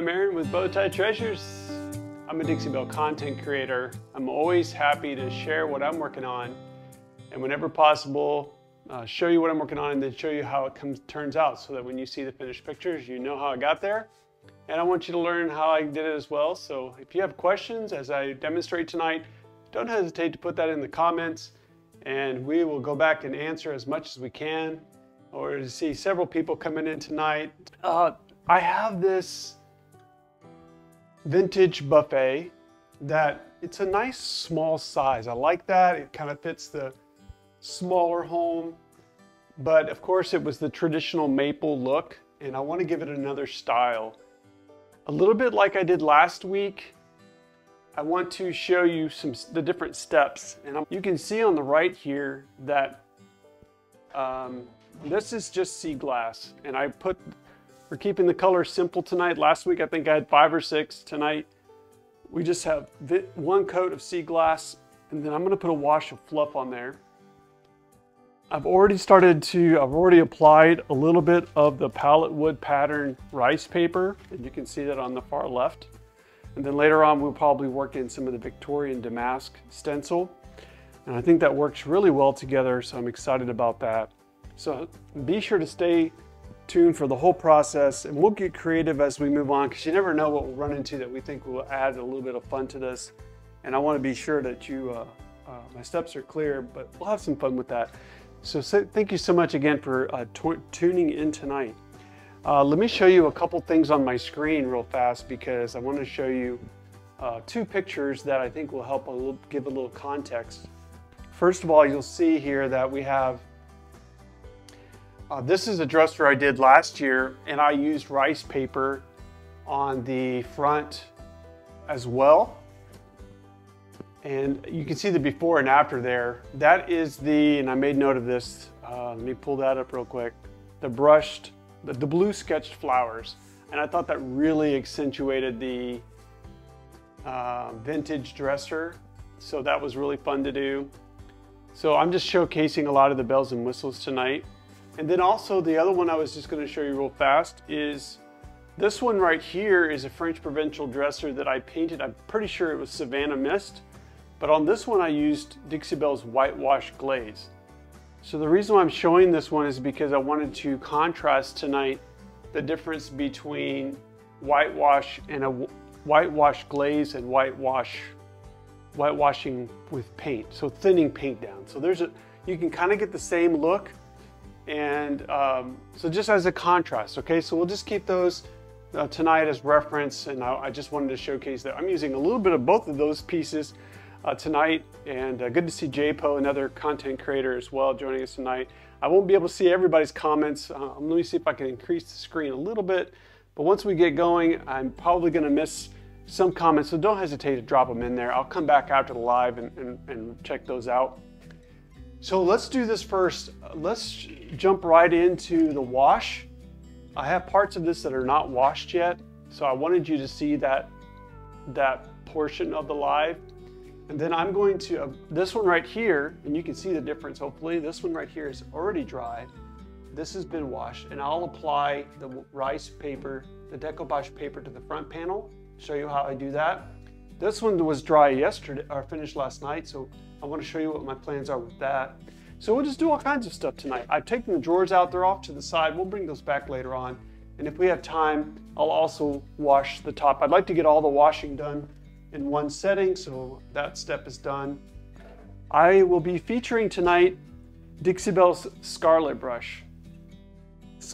I'm Aaron with Bowtie Treasures. I'm a Dixie Belle content creator. I'm always happy to share what I'm working on and whenever possible, uh, show you what I'm working on and then show you how it comes turns out so that when you see the finished pictures, you know how I got there. And I want you to learn how I did it as well. So if you have questions as I demonstrate tonight, don't hesitate to put that in the comments and we will go back and answer as much as we can. Or to see several people coming in tonight. Uh, I have this vintage buffet that it's a nice small size. I like that. It kind of fits the smaller home. But of course it was the traditional maple look and I want to give it another style. A little bit like I did last week, I want to show you some the different steps. And you can see on the right here that um, this is just sea glass. And I put, we're keeping the color simple tonight. Last week I think I had five or six. Tonight we just have one coat of sea glass and then I'm gonna put a wash of fluff on there. I've already started to, I've already applied a little bit of the pallet wood pattern rice paper, and you can see that on the far left. And then later on, we'll probably work in some of the Victorian damask stencil. And I think that works really well together, so I'm excited about that. So be sure to stay tuned for the whole process, and we'll get creative as we move on, because you never know what we'll run into that we think will add a little bit of fun to this. And I want to be sure that you, uh, uh, my steps are clear, but we'll have some fun with that. So, so thank you so much again for uh, tuning in tonight. Uh, let me show you a couple things on my screen real fast because I want to show you uh, two pictures that I think will help a little, give a little context. First of all, you'll see here that we have, uh, this is a dresser I did last year and I used rice paper on the front as well. And you can see the before and after there. That is the, and I made note of this, uh, let me pull that up real quick, the brushed, the, the blue sketched flowers. And I thought that really accentuated the uh, vintage dresser. So that was really fun to do. So I'm just showcasing a lot of the bells and whistles tonight. And then also the other one I was just gonna show you real fast is this one right here is a French provincial dresser that I painted. I'm pretty sure it was Savannah Mist. But on this one, I used Dixie Belle's whitewash glaze. So the reason why I'm showing this one is because I wanted to contrast tonight the difference between whitewash and a whitewash glaze and whitewash whitewashing with paint, so thinning paint down. So there's a, you can kind of get the same look and um, so just as a contrast, okay? So we'll just keep those uh, tonight as reference and I, I just wanted to showcase that I'm using a little bit of both of those pieces uh, tonight. And uh, good to see JPO, another content creator as well, joining us tonight. I won't be able to see everybody's comments. Uh, let me see if I can increase the screen a little bit. But once we get going, I'm probably going to miss some comments, so don't hesitate to drop them in there. I'll come back after the live and, and, and check those out. So let's do this first. Let's jump right into the wash. I have parts of this that are not washed yet, so I wanted you to see that, that portion of the live. And then I'm going to, uh, this one right here, and you can see the difference hopefully, this one right here is already dry. This has been washed, and I'll apply the rice paper, the decoupage paper to the front panel, show you how I do that. This one was dry yesterday, or finished last night, so I want to show you what my plans are with that. So we'll just do all kinds of stuff tonight. I've taken the drawers out, they're off to the side. We'll bring those back later on. And if we have time, I'll also wash the top. I'd like to get all the washing done in one setting, so that step is done. I will be featuring tonight Dixie Belle's Scarlet Brush.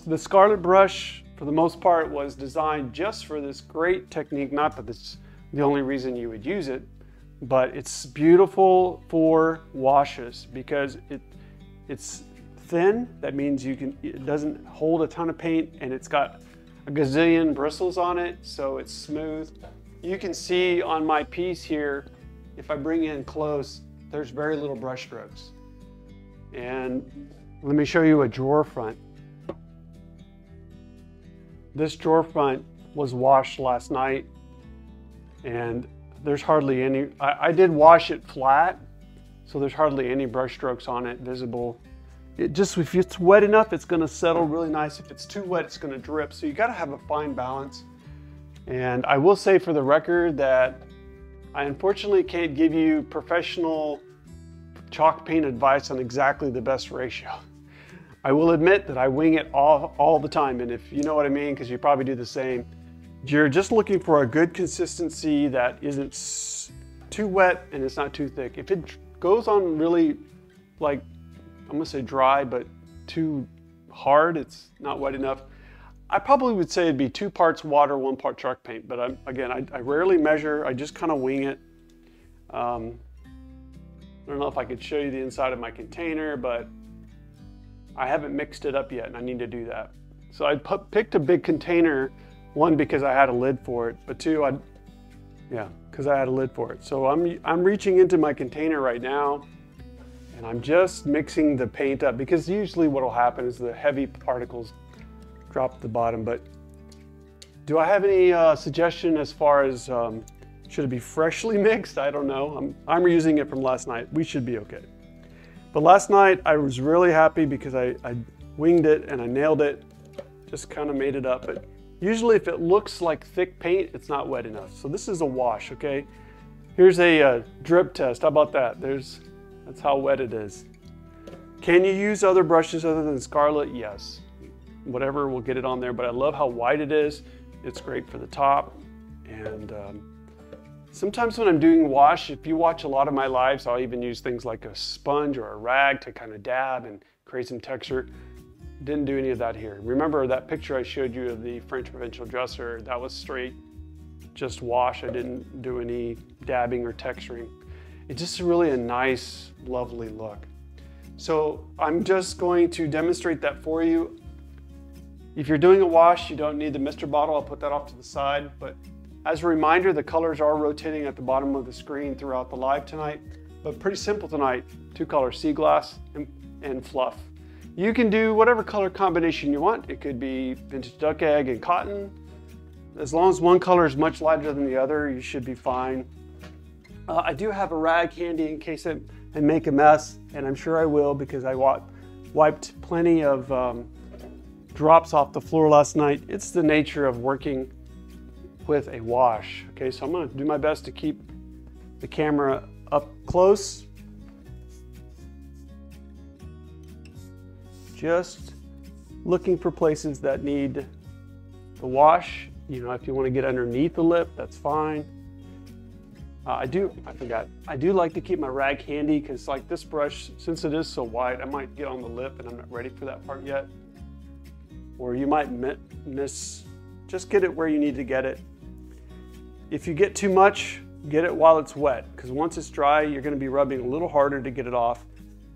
The Scarlet Brush, for the most part, was designed just for this great technique, not that it's the only reason you would use it, but it's beautiful for washes because it it's thin. That means you can it doesn't hold a ton of paint and it's got a gazillion bristles on it, so it's smooth. You can see on my piece here, if I bring in close, there's very little brush strokes. And let me show you a drawer front. This drawer front was washed last night and there's hardly any, I, I did wash it flat, so there's hardly any brush strokes on it visible. It just, if it's wet enough, it's gonna settle really nice. If it's too wet, it's gonna drip. So you gotta have a fine balance. And I will say for the record that I unfortunately can't give you professional chalk paint advice on exactly the best ratio. I will admit that I wing it all, all the time, and if you know what I mean, because you probably do the same, you're just looking for a good consistency that isn't too wet and it's not too thick. If it goes on really, like, I'm gonna say dry, but too hard, it's not wet enough, I probably would say it'd be two parts water, one part chalk paint, but I'm, again, I, I rarely measure, I just kind of wing it. Um, I don't know if I could show you the inside of my container, but I haven't mixed it up yet and I need to do that. So I picked a big container, one because I had a lid for it, but two, I, yeah, because I had a lid for it. So I'm, I'm reaching into my container right now and I'm just mixing the paint up because usually what will happen is the heavy particles drop at the bottom. But do I have any uh, suggestion as far as um, should it be freshly mixed? I don't know. I'm, I'm reusing it from last night. We should be okay. But last night I was really happy because I, I winged it and I nailed it. Just kind of made it up. But usually if it looks like thick paint, it's not wet enough. So this is a wash, okay? Here's a uh, drip test. How about that? There's, that's how wet it is. Can you use other brushes other than Scarlet? Yes whatever, we'll get it on there. But I love how wide it is. It's great for the top. And um, sometimes when I'm doing wash, if you watch a lot of my lives, I'll even use things like a sponge or a rag to kind of dab and create some texture. Didn't do any of that here. Remember that picture I showed you of the French provincial dresser? That was straight, just wash. I didn't do any dabbing or texturing. It's just really a nice, lovely look. So I'm just going to demonstrate that for you. If you're doing a wash, you don't need the mister bottle. I'll put that off to the side. But as a reminder, the colors are rotating at the bottom of the screen throughout the live tonight. But pretty simple tonight, two colors, sea glass and, and fluff. You can do whatever color combination you want. It could be vintage duck egg and cotton. As long as one color is much lighter than the other, you should be fine. Uh, I do have a rag handy in case I, make a mess, and I'm sure I will because I wiped plenty of um, drops off the floor last night. It's the nature of working with a wash. Okay, so I'm gonna do my best to keep the camera up close. Just looking for places that need the wash. You know, if you wanna get underneath the lip, that's fine. Uh, I do, I forgot, I do like to keep my rag handy because like this brush, since it is so wide, I might get on the lip and I'm not ready for that part yet or you might miss, just get it where you need to get it. If you get too much, get it while it's wet, because once it's dry, you're gonna be rubbing a little harder to get it off.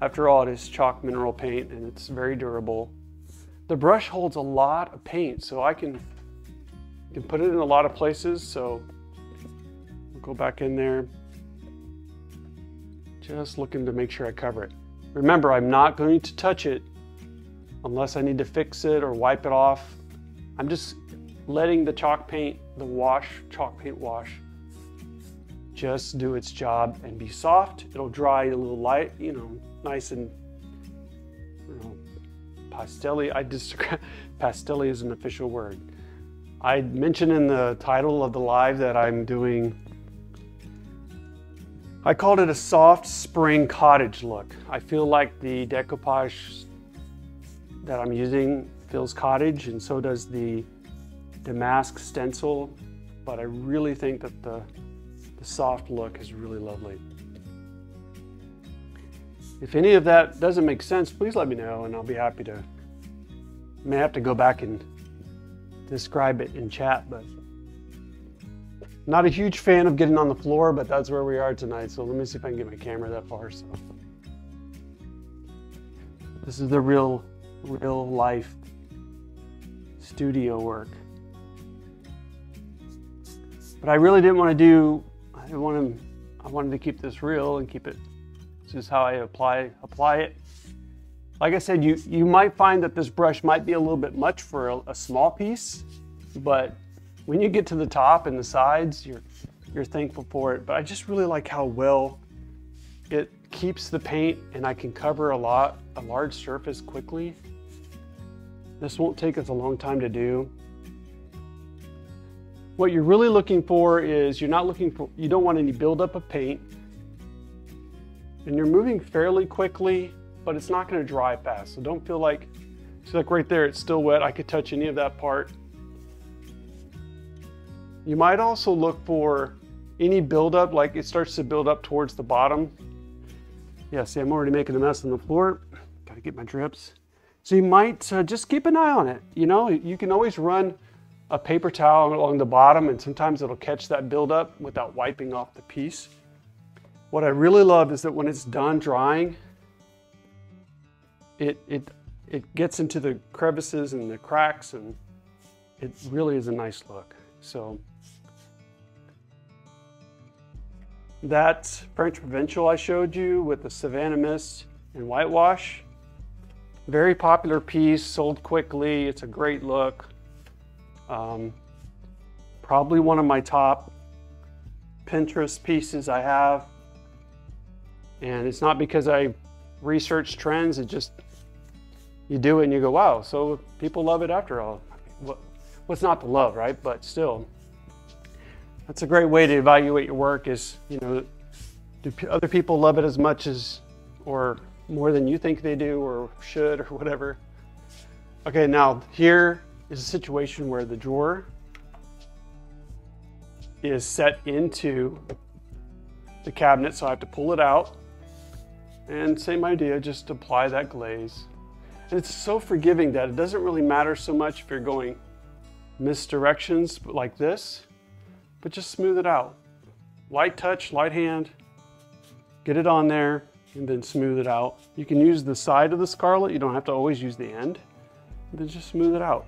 After all, it is chalk mineral paint and it's very durable. The brush holds a lot of paint, so I can, can put it in a lot of places, so I'll go back in there. Just looking to make sure I cover it. Remember, I'm not going to touch it unless I need to fix it or wipe it off. I'm just letting the chalk paint, the wash, chalk paint wash, just do its job and be soft. It'll dry a little light, you know, nice and know, pastelly. I just pastelly is an official word. I mentioned in the title of the live that I'm doing I called it a soft spring cottage look. I feel like the decoupage that I'm using feels cottage and so does the damask stencil, but I really think that the, the soft look is really lovely. If any of that doesn't make sense, please let me know and I'll be happy to. I may have to go back and describe it in chat, but not a huge fan of getting on the floor, but that's where we are tonight. So let me see if I can get my camera that far. So this is the real real life studio work. But I really didn't want to do, I wanted, I wanted to keep this real and keep it, this is how I apply, apply it. Like I said, you, you might find that this brush might be a little bit much for a, a small piece, but when you get to the top and the sides, you're, you're thankful for it. But I just really like how well it keeps the paint and I can cover a lot, a large surface quickly. This won't take us a long time to do. What you're really looking for is you're not looking for, you don't want any buildup of paint. And you're moving fairly quickly, but it's not gonna dry fast. So don't feel like, see like right there, it's still wet. I could touch any of that part. You might also look for any buildup, like it starts to build up towards the bottom. Yeah, see, I'm already making a mess on the floor. Gotta get my drips. So you might uh, just keep an eye on it. You know, you can always run a paper towel along the bottom and sometimes it'll catch that buildup without wiping off the piece. What I really love is that when it's done drying, it, it, it gets into the crevices and the cracks and it really is a nice look. So that French Provincial I showed you with the Savannah Mist and whitewash, very popular piece, sold quickly. It's a great look. Um, probably one of my top Pinterest pieces I have. And it's not because I research trends, it just, you do it and you go, wow, so people love it after all. What's not to love, right? But still, that's a great way to evaluate your work is, you know, do other people love it as much as, or more than you think they do or should or whatever. Okay, now here is a situation where the drawer is set into the cabinet, so I have to pull it out. And same idea, just apply that glaze. And it's so forgiving that it doesn't really matter so much if you're going misdirections like this, but just smooth it out. Light touch, light hand, get it on there, and then smooth it out. You can use the side of the scarlet. You don't have to always use the end. Then just smooth it out.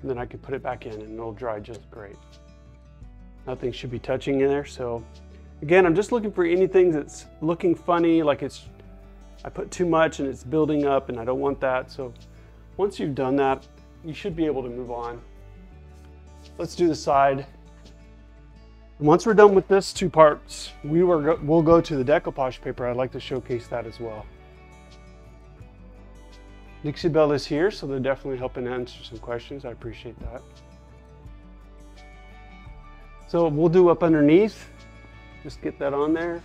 And then I can put it back in and it'll dry just great. Nothing should be touching in there. So again, I'm just looking for anything that's looking funny, like it's, I put too much and it's building up and I don't want that. So once you've done that, you should be able to move on. Let's do the side. Once we're done with this two parts, we were we'll go to the decoupage paper. I'd like to showcase that as well. Dixie Belle is here, so they're definitely helping answer some questions. I appreciate that. So we'll do up underneath. Just get that on there.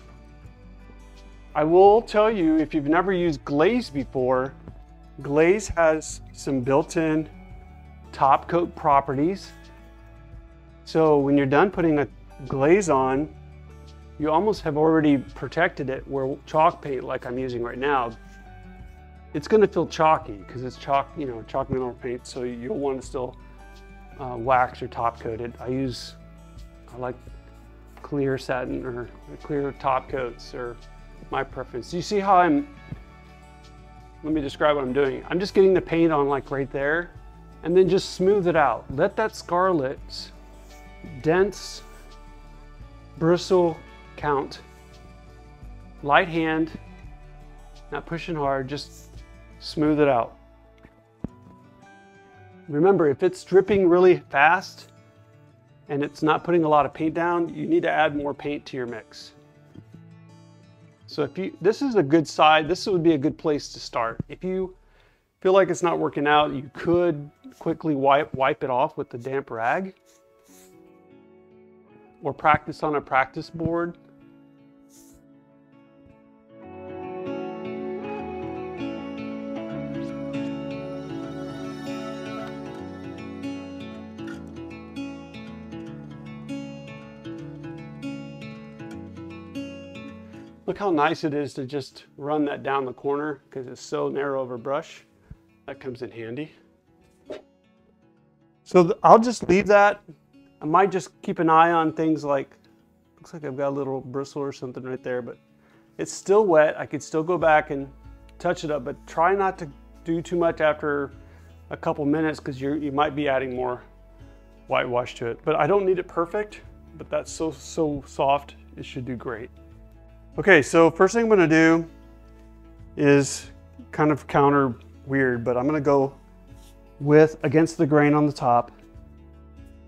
I will tell you, if you've never used glaze before, glaze has some built-in top coat properties. So when you're done putting a glaze on, you almost have already protected it where chalk paint like I'm using right now, it's going to feel chalky because it's chalk, you know, chalk mineral paint. So you'll want to still uh, wax or top coat it. I use, I like clear satin or clear top coats or my preference. You see how I'm, let me describe what I'm doing. I'm just getting the paint on like right there and then just smooth it out. Let that scarlet dense bristle count. Light hand, not pushing hard, just smooth it out. Remember, if it's dripping really fast and it's not putting a lot of paint down, you need to add more paint to your mix. So if you, this is a good side, this would be a good place to start. If you feel like it's not working out, you could quickly wipe, wipe it off with the damp rag or practice on a practice board. Look how nice it is to just run that down the corner because it's so narrow of a brush. That comes in handy. So I'll just leave that I might just keep an eye on things like, looks like I've got a little bristle or something right there, but it's still wet. I could still go back and touch it up, but try not to do too much after a couple minutes because you might be adding more whitewash to it. But I don't need it perfect, but that's so, so soft, it should do great. Okay, so first thing I'm gonna do is kind of counter weird, but I'm gonna go with against the grain on the top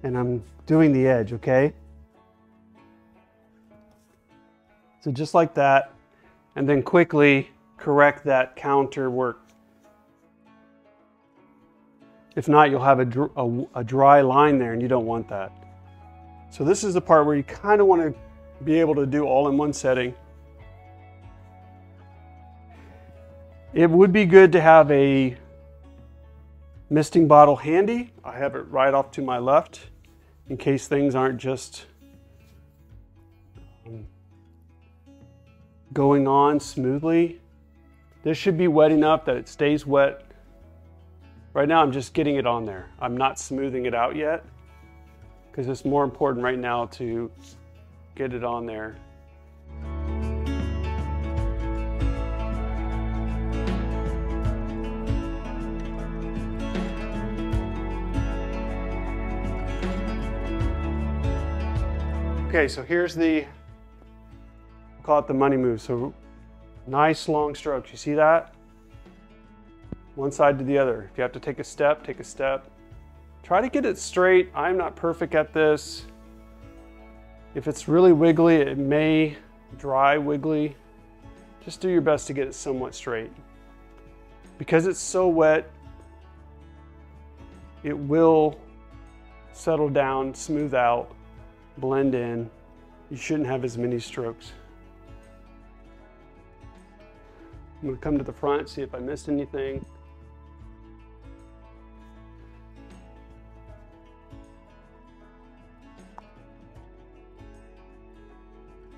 and I'm doing the edge, okay? So just like that, and then quickly correct that counter work. If not, you'll have a, a, a dry line there and you don't want that. So this is the part where you kind of want to be able to do all in one setting. It would be good to have a misting bottle handy. I have it right off to my left in case things aren't just um, going on smoothly. This should be wet enough that it stays wet. Right now I'm just getting it on there. I'm not smoothing it out yet because it's more important right now to get it on there. Okay, so here's the, call it the money move. So nice long strokes, you see that? One side to the other. If you have to take a step, take a step. Try to get it straight. I'm not perfect at this. If it's really wiggly, it may dry wiggly. Just do your best to get it somewhat straight. Because it's so wet, it will settle down, smooth out, blend in. You shouldn't have as many strokes. I'm gonna come to the front, see if I missed anything.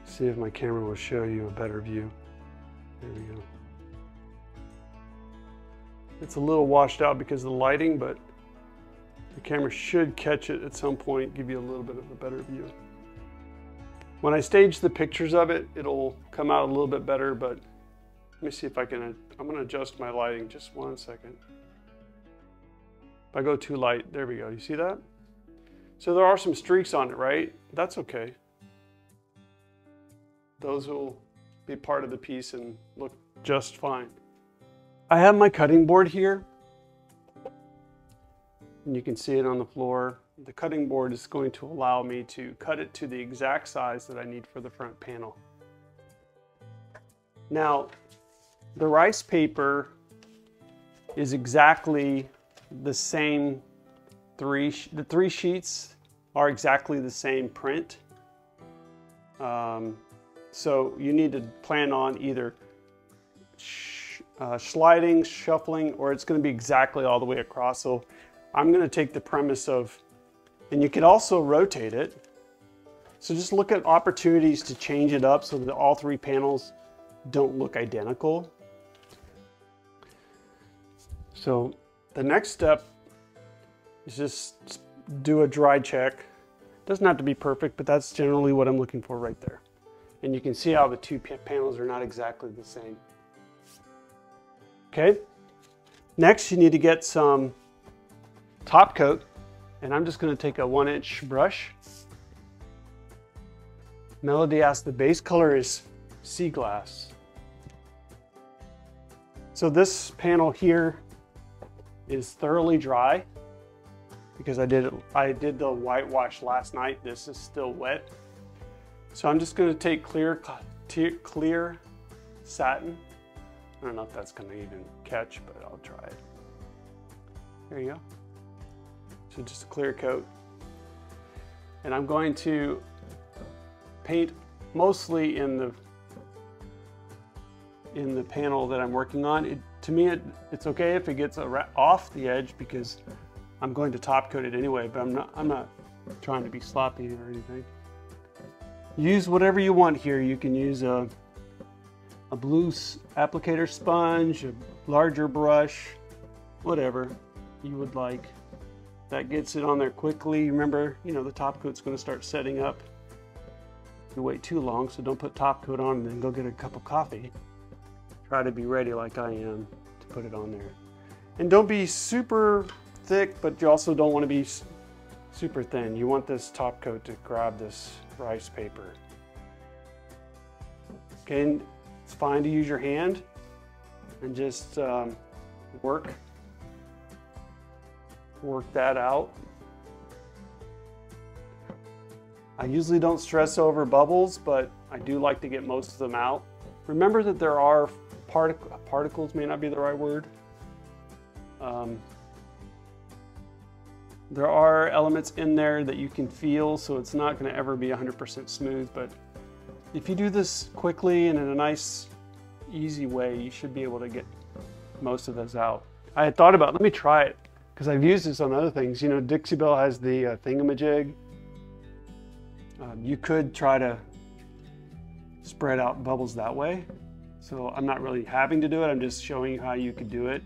See if my camera will show you a better view. There we go. It's a little washed out because of the lighting, but the camera should catch it at some point, give you a little bit of a better view. When I stage the pictures of it, it'll come out a little bit better, but let me see if I can, I'm gonna adjust my lighting just one second. If I go too light, there we go, you see that? So there are some streaks on it, right? That's okay. Those will be part of the piece and look just fine. I have my cutting board here and you can see it on the floor. The cutting board is going to allow me to cut it to the exact size that I need for the front panel. Now, the rice paper is exactly the same three, the three sheets are exactly the same print. Um, so you need to plan on either sh uh, sliding, shuffling, or it's gonna be exactly all the way across. So I'm gonna take the premise of, and you can also rotate it. So just look at opportunities to change it up so that all three panels don't look identical. So the next step is just do a dry check. Doesn't have to be perfect, but that's generally what I'm looking for right there. And you can see how the two panels are not exactly the same. Okay, next you need to get some top coat and I'm just gonna take a one inch brush. Melody asked the base color is sea glass. So this panel here is thoroughly dry because I did I did the whitewash last night. This is still wet. So I'm just gonna take clear, clear satin. I don't know if that's gonna even catch, but I'll try it. There you go. So just a clear coat. And I'm going to paint mostly in the in the panel that I'm working on. It, to me, it, it's okay if it gets off the edge because I'm going to top coat it anyway, but I'm not, I'm not trying to be sloppy or anything. Use whatever you want here. You can use a, a blue applicator sponge, a larger brush, whatever you would like. That gets it on there quickly. Remember, you know, the top coat's gonna start setting up. You wait too long, so don't put top coat on and then go get a cup of coffee. Try to be ready like I am to put it on there. And don't be super thick, but you also don't wanna be super thin. You want this top coat to grab this rice paper. Okay, and it's fine to use your hand and just um, work work that out. I usually don't stress over bubbles, but I do like to get most of them out. Remember that there are partic particles, may not be the right word. Um, There are elements in there that you can feel, so it's not gonna ever be 100% smooth, but if you do this quickly and in a nice, easy way, you should be able to get most of those out. I had thought about, let me try it, because I've used this on other things. You know, Dixie Belle has the uh, thingamajig. Um, you could try to spread out bubbles that way. So I'm not really having to do it, I'm just showing you how you could do it.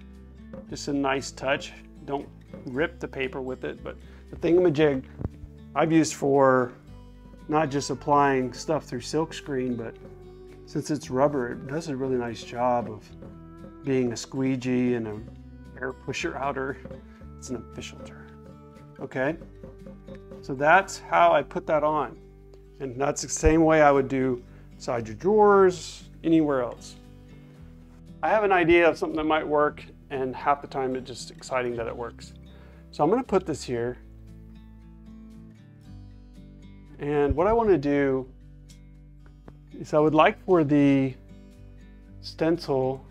Just a nice touch. Don't rip the paper with it, but the thingamajig I've used for not just applying stuff through silkscreen, but since it's rubber, it does a really nice job of being a squeegee and a air pusher outer. It's an official term. Okay, so that's how I put that on. And that's the same way I would do side your drawers, anywhere else. I have an idea of something that might work and half the time it's just exciting that it works. So I'm gonna put this here. And what I wanna do is I would like for the stencil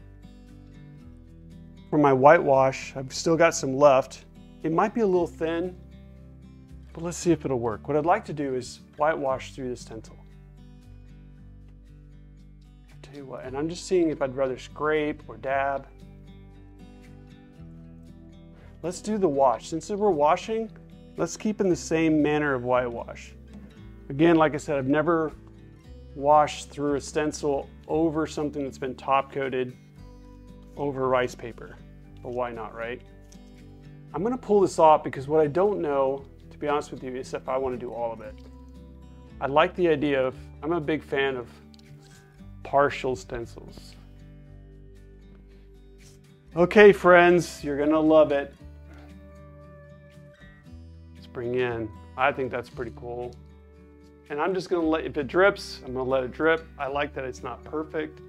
for my whitewash, I've still got some left. It might be a little thin, but let's see if it'll work. What I'd like to do is whitewash through the stencil. Tell you what, and I'm just seeing if I'd rather scrape or dab. Let's do the wash. Since we're washing, let's keep in the same manner of whitewash. Again, like I said, I've never washed through a stencil over something that's been top coated over rice paper, but why not, right? I'm gonna pull this off because what I don't know, to be honest with you, is if I wanna do all of it. I like the idea of, I'm a big fan of partial stencils. Okay, friends, you're gonna love it Let's bring in. I think that's pretty cool. And I'm just gonna let, if it drips, I'm gonna let it drip. I like that it's not perfect.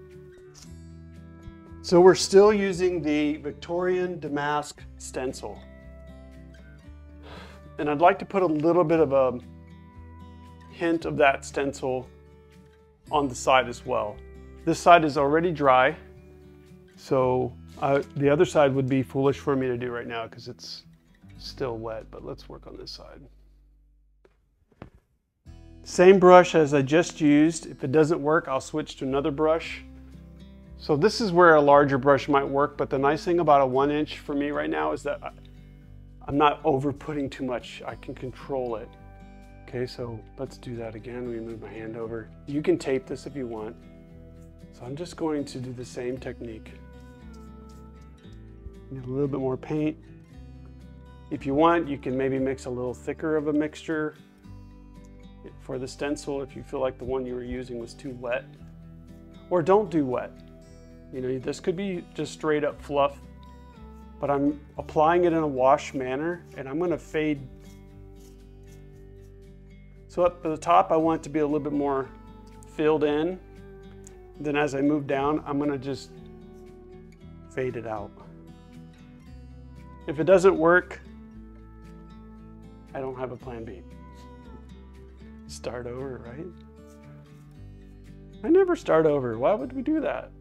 So we're still using the Victorian Damask stencil. And I'd like to put a little bit of a hint of that stencil on the side as well. This side is already dry, so uh, the other side would be foolish for me to do right now because it's still wet, but let's work on this side. Same brush as I just used. If it doesn't work, I'll switch to another brush. So this is where a larger brush might work, but the nice thing about a one inch for me right now is that I'm not over putting too much. I can control it. Okay, so let's do that again. Let me move my hand over. You can tape this if you want. So I'm just going to do the same technique. Need a little bit more paint. If you want, you can maybe mix a little thicker of a mixture for the stencil if you feel like the one you were using was too wet. Or don't do wet. You know, this could be just straight up fluff, but I'm applying it in a wash manner and I'm gonna fade. So up at the top, I want it to be a little bit more filled in. Then as I move down, I'm gonna just fade it out. If it doesn't work, I don't have a plan B. Start over, right? I never start over. Why would we do that?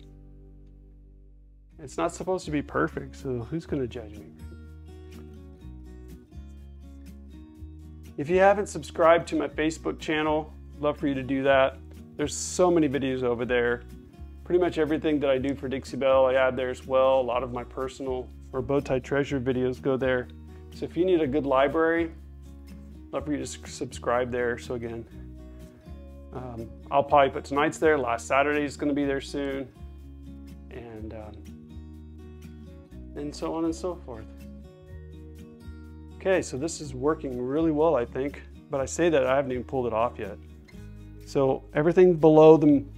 It's not supposed to be perfect, so who's going to judge me? If you haven't subscribed to my Facebook channel, love for you to do that. There's so many videos over there. Pretty much everything that I do for Dixie Belle, I add there as well. A lot of my personal or Bowtie Treasure videos go there. So if you need a good library, love for you to subscribe there. So again, um, I'll probably put tonight's there. Last Saturday is going to be there soon, and um, and so on and so forth. Okay, so this is working really well, I think. But I say that I haven't even pulled it off yet. So everything below them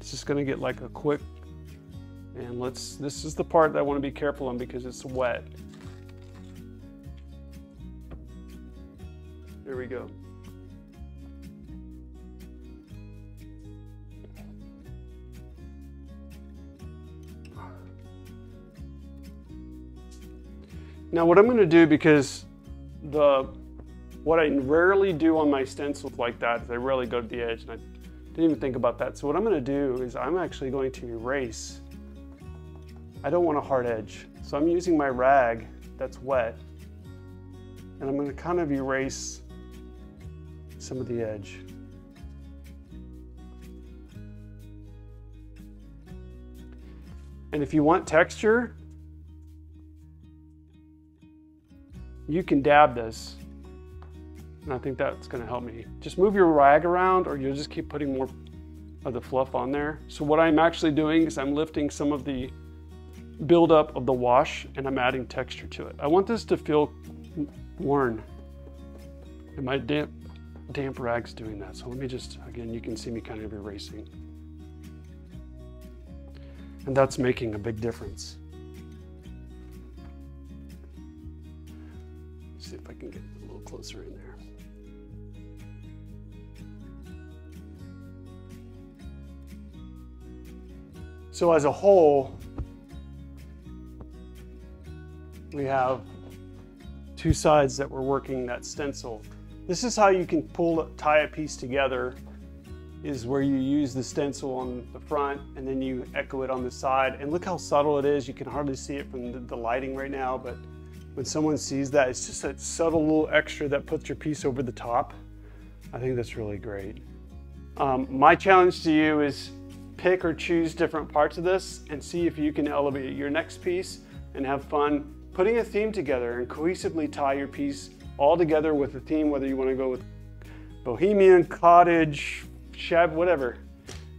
is just going to get like a quick. And let's. This is the part that I want to be careful on because it's wet. There we go. Now what I'm going to do because the what I rarely do on my stencils like that is I rarely go to the edge and I didn't even think about that. So what I'm going to do is I'm actually going to erase. I don't want a hard edge. So I'm using my rag that's wet And I'm gonna kind of erase some of the edge. And if you want texture, you can dab this. And I think that's gonna help me. Just move your rag around or you'll just keep putting more of the fluff on there. So what I'm actually doing is I'm lifting some of the buildup of the wash and I'm adding texture to it. I want this to feel worn. And my damp, damp rag's doing that. So let me just, again, you can see me kind of erasing. And that's making a big difference. Can get a little closer in there. So as a whole, we have two sides that we're working that stencil. This is how you can pull, tie a piece together is where you use the stencil on the front and then you echo it on the side. And look how subtle it is. You can hardly see it from the, the lighting right now, but when someone sees that, it's just a subtle little extra that puts your piece over the top. I think that's really great. Um, my challenge to you is pick or choose different parts of this and see if you can elevate your next piece and have fun putting a theme together and cohesively tie your piece all together with a theme, whether you want to go with bohemian, cottage, Cheb, whatever.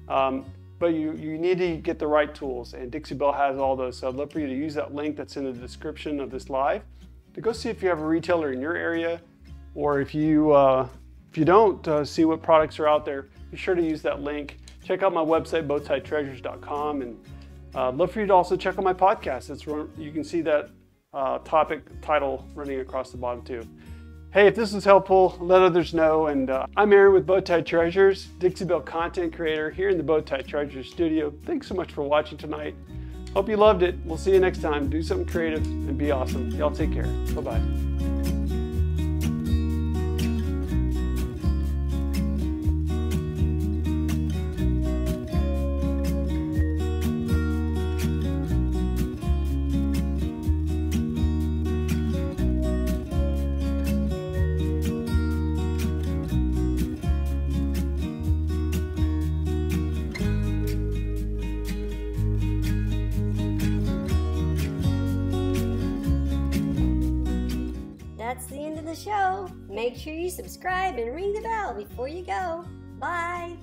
Um, but you, you need to get the right tools, and Dixie Belle has all those. So I'd love for you to use that link that's in the description of this live to go see if you have a retailer in your area, or if you uh, if you don't uh, see what products are out there, be sure to use that link. Check out my website, bowtietreasures.com, and uh, love for you to also check out my podcast. It's you can see that uh, topic title running across the bottom too. Hey, if this was helpful, let others know. And uh, I'm Aaron with Bowtie Treasures, Dixie Belle content creator here in the Bowtie Treasures studio. Thanks so much for watching tonight. Hope you loved it. We'll see you next time. Do something creative and be awesome. Y'all take care. Bye bye and ring the bell before you go. Bye.